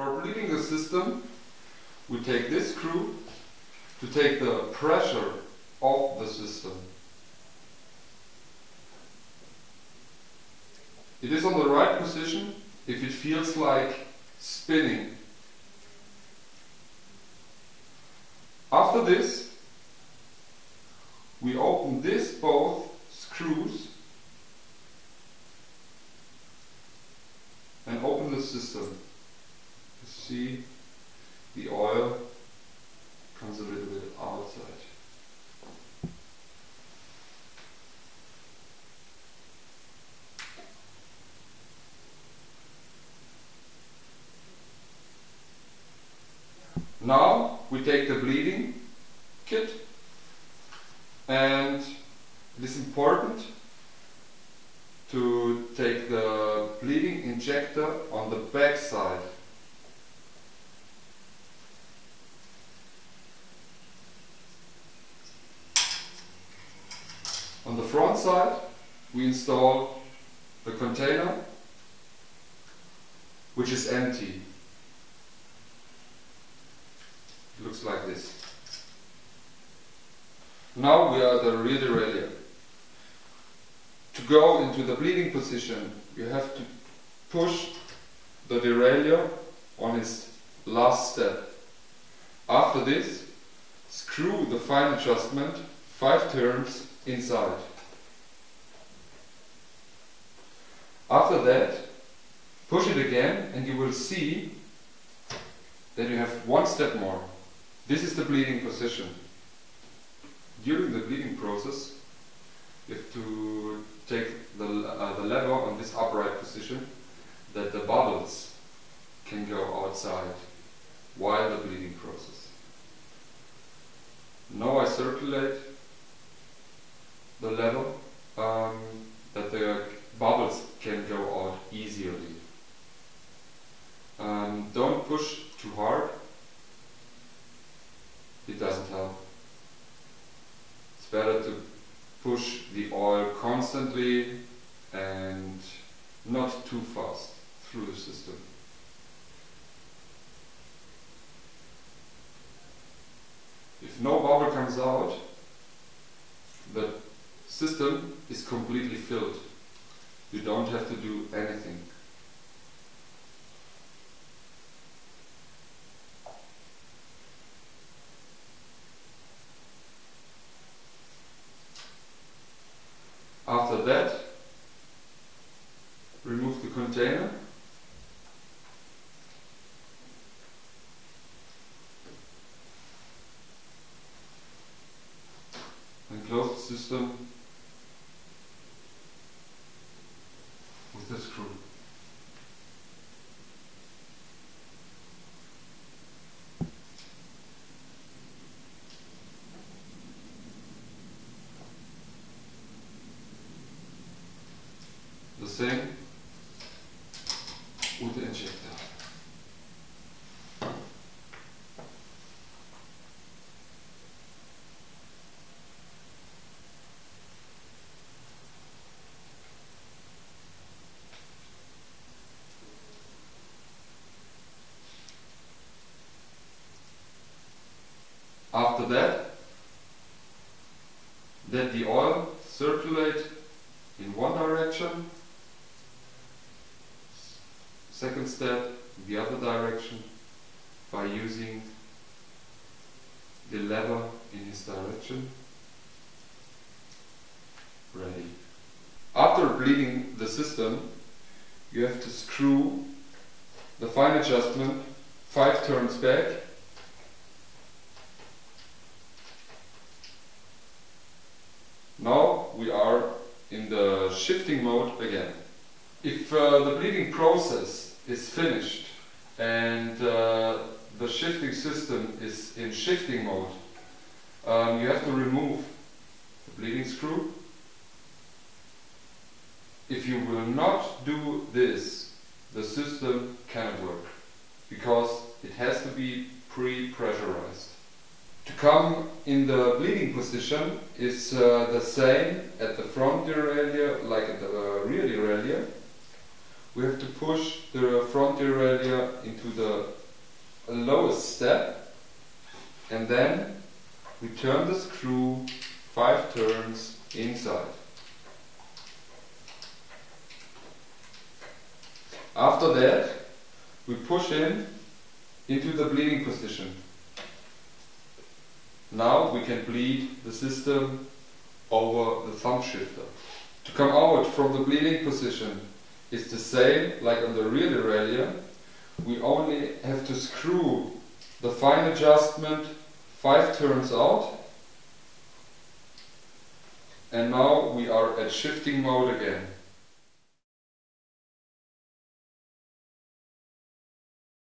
For bleeding the system, we take this screw to take the pressure off the system. It is on the right position if it feels like spinning. After this, we open this both screws and open the system. See the oil comes a little bit outside. Now we take the bleeding kit and it is important to take the bleeding injector on the back side. Front side we install the container which is empty. It looks like this. Now we are at the rear derailleur. To go into the bleeding position, you have to push the derailleur on its last step. After this, screw the fine adjustment five turns inside. After that, push it again and you will see that you have one step more. This is the bleeding position. During the bleeding process, you have to take the, uh, the lever on this upright position that the bubbles can go outside while the bleeding process. Now I circulate the lever um, that the bubbles can go out easily. Um, don't push too hard, it doesn't help. It's better to push the oil constantly and not too fast through the system. If no bubble comes out, the system is completely filled. You don't have to do anything. After that, remove the container. And close the system with the screw. With the injector. After that, let the oil circulate in one direction Second step, the other direction, by using the lever in his direction. Ready. After bleeding the system, you have to screw the fine adjustment five turns back Now we are in the shifting mode again. If uh, the bleeding process is finished and uh, the shifting system is in shifting mode, um, you have to remove the bleeding screw. If you will not do this, the system cannot work because it has to be pre-pressurized. To come in the bleeding position is uh, the same at the front derailleur like at the uh, rear derailleur. We have to push the front derailleur into the lowest step and then we turn the screw five turns inside. After that, we push in into the bleeding position. Now we can bleed the system over the thumb shifter. To come out from the bleeding position is the same like on the rear derailleur. We only have to screw the fine adjustment five turns out and now we are at shifting mode again.